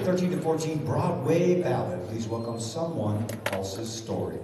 13 to 14 Broadway ballad. Please welcome someone else's story.